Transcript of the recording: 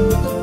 Música